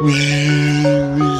Wee-